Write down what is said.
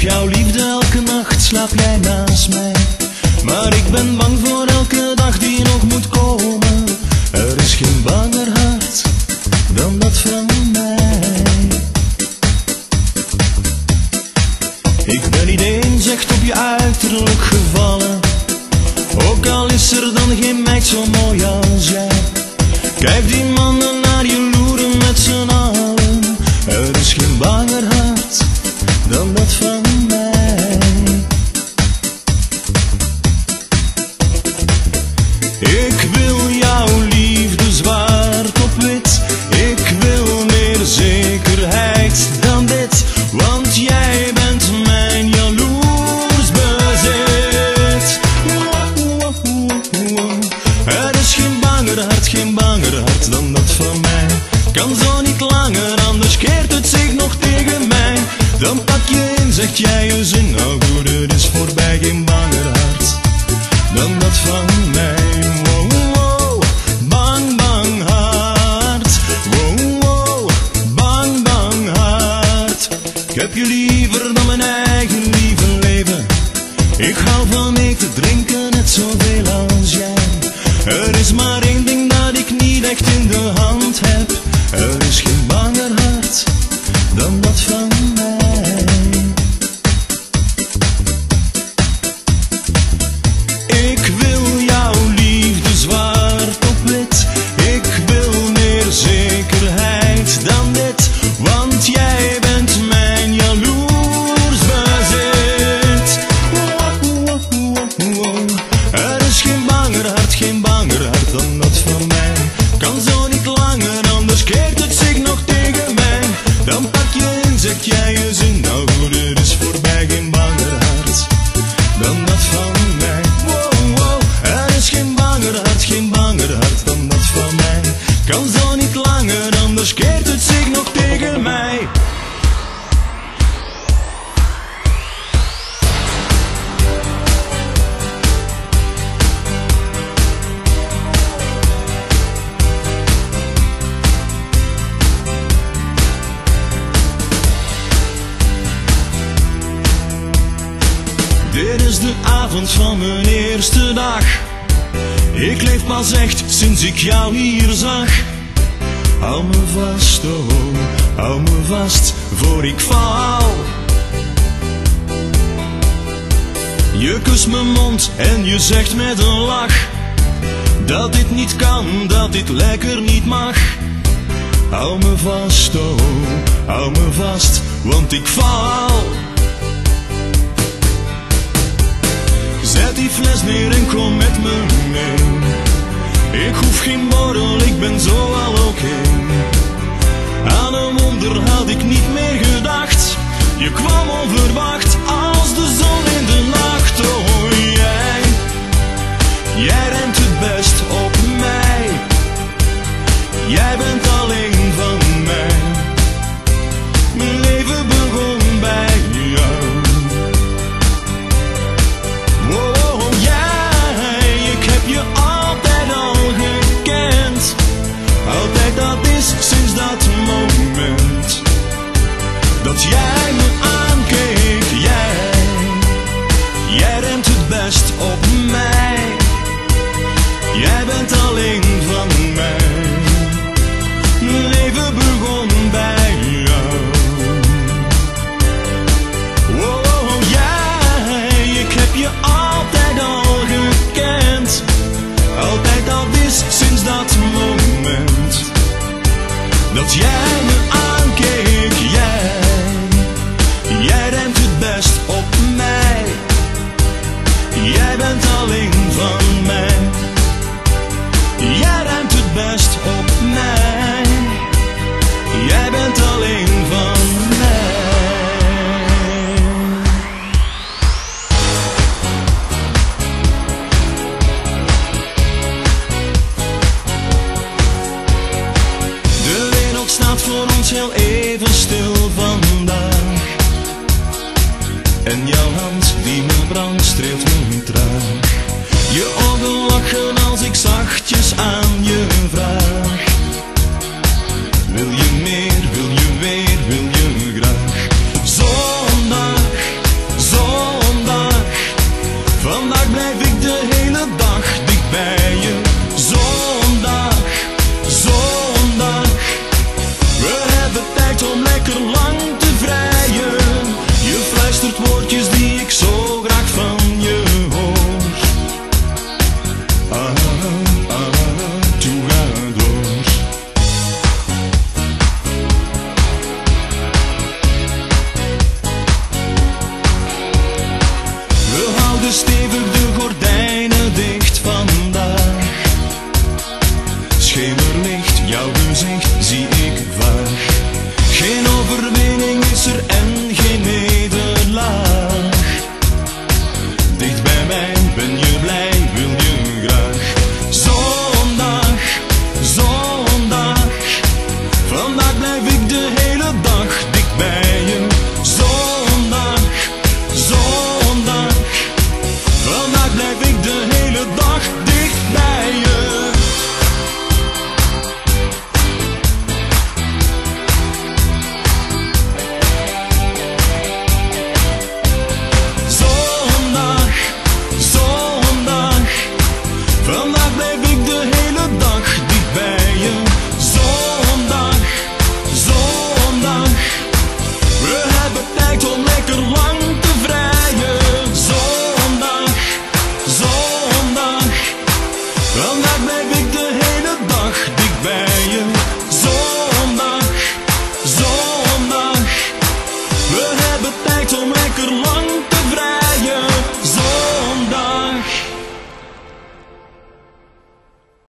jouw liefde elke nacht, slaap jij naast mij. Maar ik ben bang voor elke dag die nog moet komen. Er is geen banger hart dan dat van mij. Ik ben niet eens echt op je uiterlijk gevallen. Ook al is er dan geen meid zo mooi als jij. Kijk die mannen naar je loeren met z'n dan dat van mij. Kan zo niet langer, anders keert het zich nog tegen mij. Dan pak je in, zegt jij je zin. Nou goed, het is voorbij, geen banger hart dan dat van mij. Wow, bang, bang hart. Wow, bang, bang hart. Ik heb je liever dan mijn eigen lieve leven. Ik hou van eten, drinken, net zoveel als jij. Er is maar in de hand heb. Er is geen banger hart dan Dit is de avond van mijn eerste dag. Ik leef pas echt sinds ik jou hier zag. Hou me vast, oh, hou me vast voor ik val. Je kust mijn mond en je zegt met een lach dat dit niet kan, dat dit lekker niet mag. Hou me vast, oh, hou me vast, want ik val. Die fles neer en kom met me mee. Ik hoef geen borrel, ik ben zo al oké. Aan een wonder had ik niet meer gedacht. Je kwam onverwacht als de zon in de nacht. Oh jij, jij rent Dat jij me aankeek, jij. Jij rent het best op mij. Jij bent alleen van mij. Jij rent het best op mij. Jij bent alleen heel even stil vandaag. En jouw hand die me brandt streelt me traag. Je ogen lachen als ik zachtjes aan je de stevige gordijn.